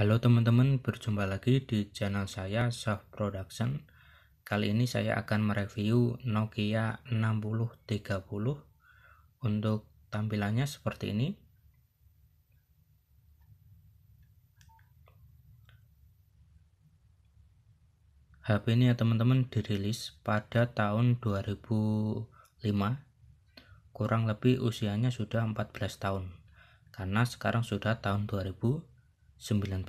Halo teman-teman, berjumpa lagi di channel saya Soft Production. Kali ini saya akan mereview Nokia 6030 untuk tampilannya seperti ini. HP ini ya teman-teman dirilis pada tahun 2005. Kurang lebih usianya sudah 14 tahun. Karena sekarang sudah tahun 2000 19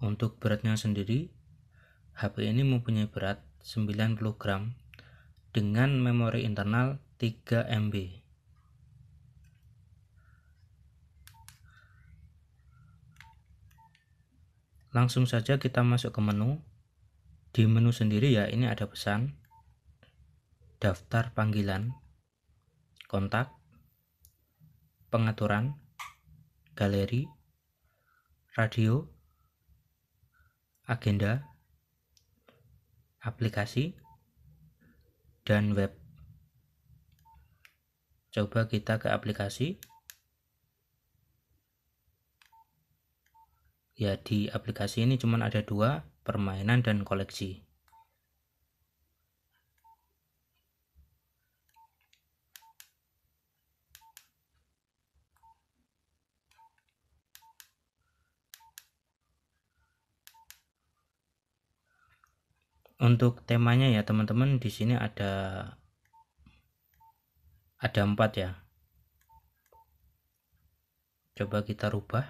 untuk beratnya sendiri HP ini mempunyai berat 90 gram dengan memori internal 3 MB langsung saja kita masuk ke menu. Di menu sendiri ya ini ada pesan. Daftar panggilan kontak pengaturan galeri radio, agenda, aplikasi, dan web. Coba kita ke aplikasi. Ya, di aplikasi ini cuma ada dua, permainan dan koleksi. Untuk temanya ya teman-teman di sini ada ada empat ya. Coba kita rubah.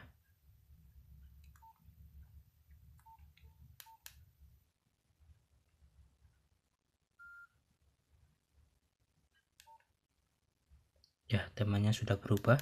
Ya temanya sudah berubah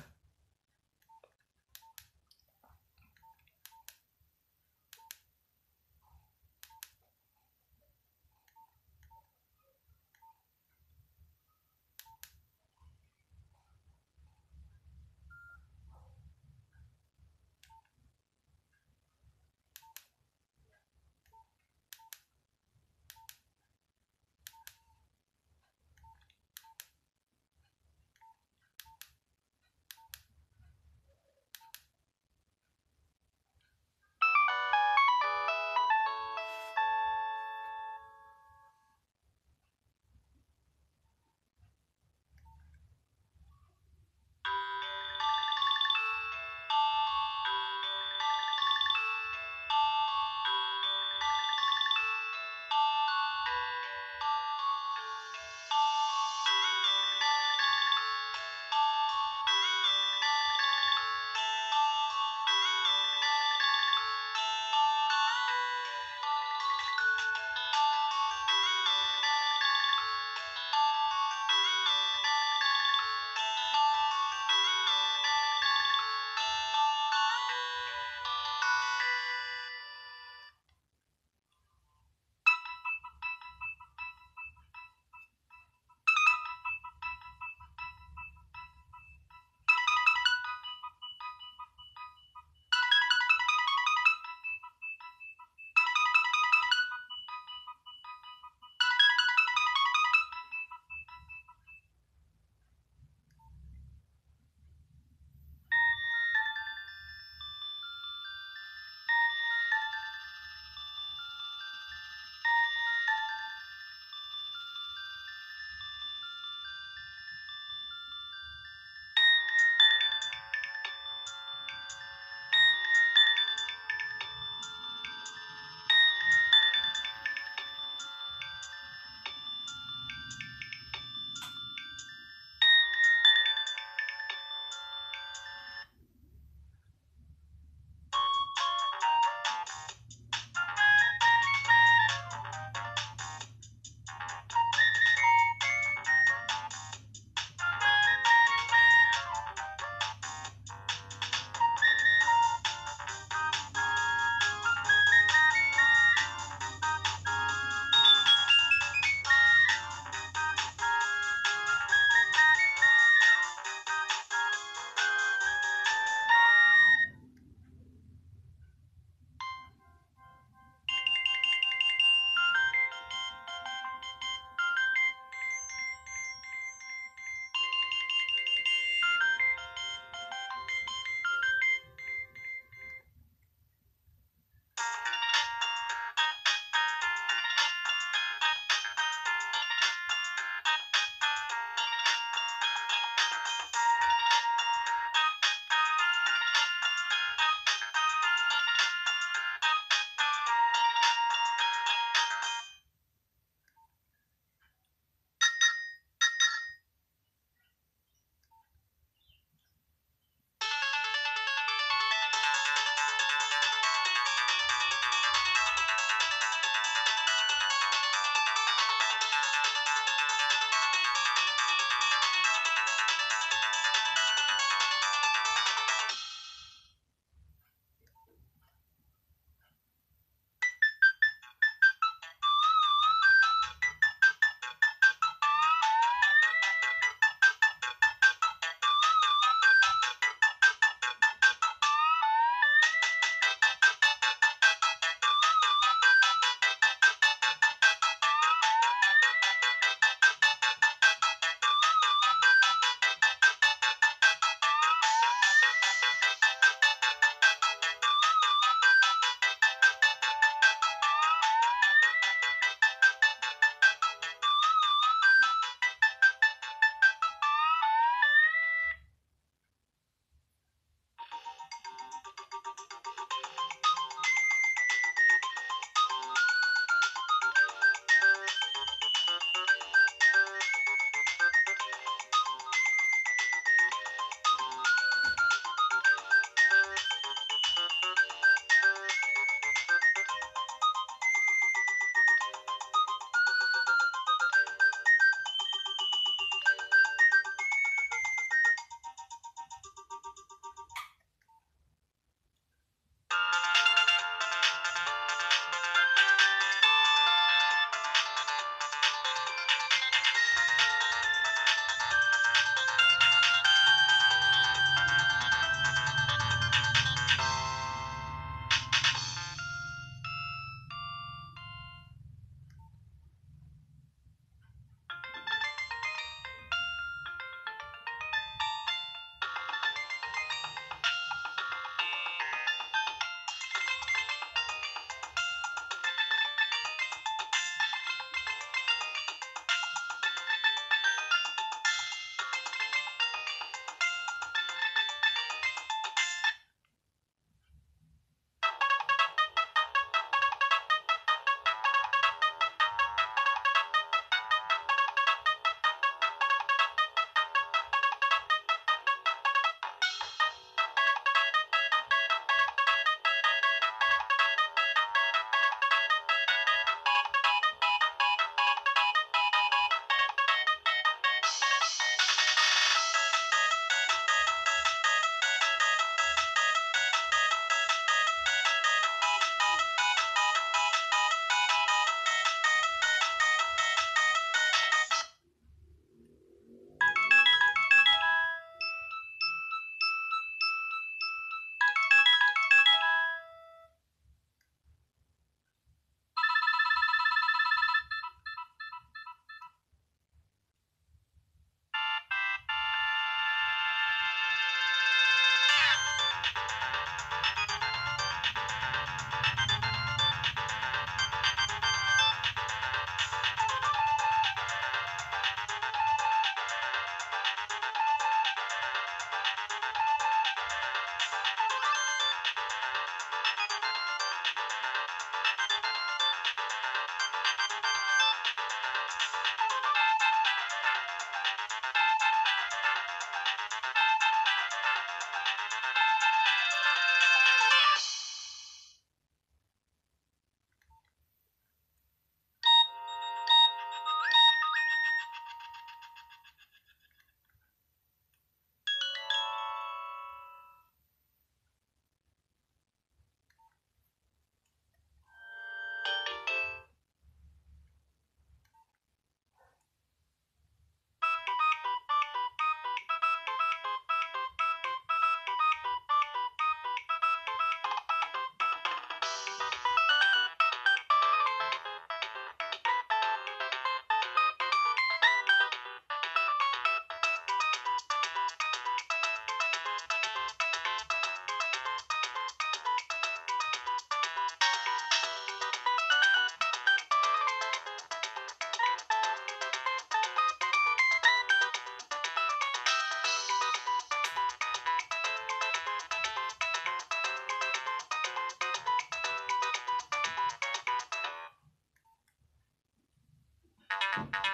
you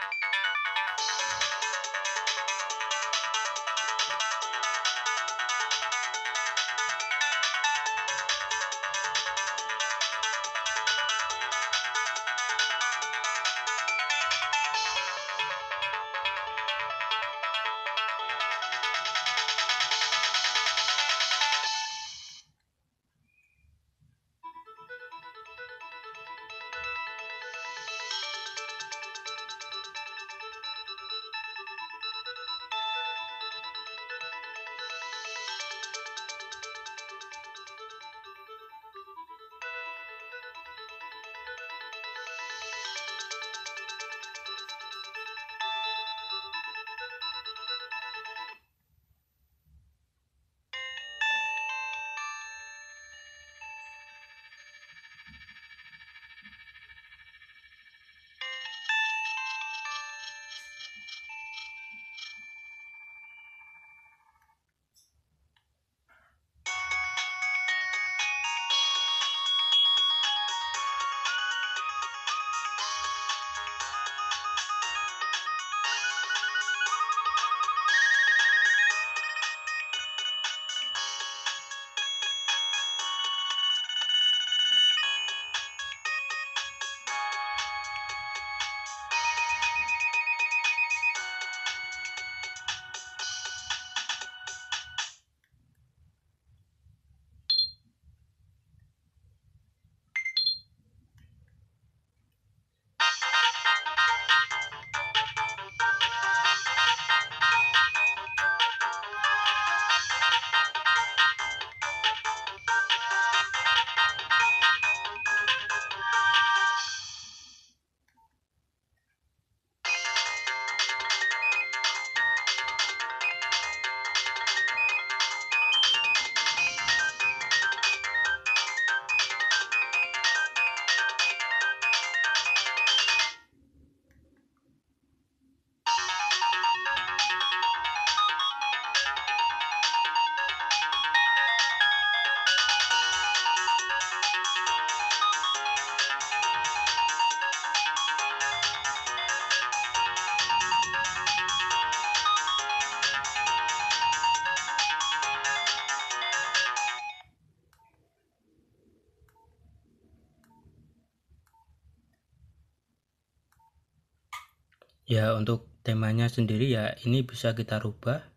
ya untuk temanya sendiri ya ini bisa kita rubah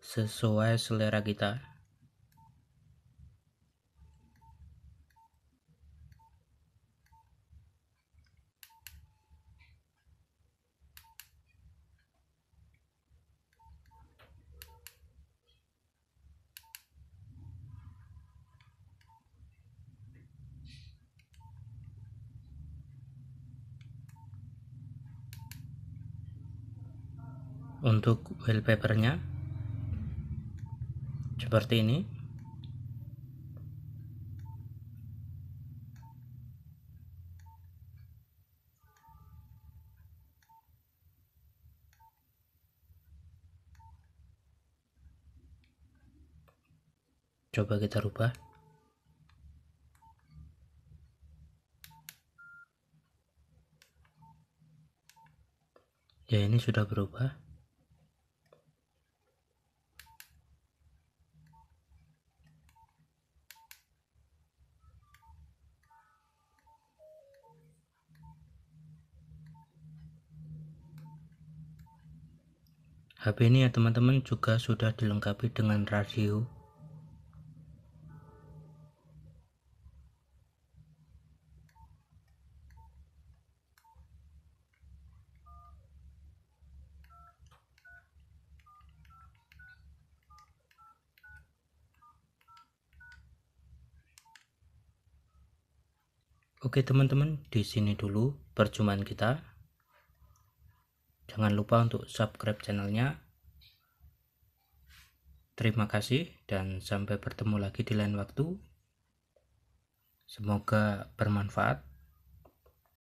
sesuai selera kita untuk wallpapernya. Seperti ini. Coba kita rubah. Ya ini sudah berubah HP ini ya teman-teman juga sudah dilengkapi dengan radio Oke teman-teman, di sini dulu perjumpaan kita. Jangan lupa untuk subscribe channelnya. Terima kasih dan sampai bertemu lagi di lain waktu. Semoga bermanfaat.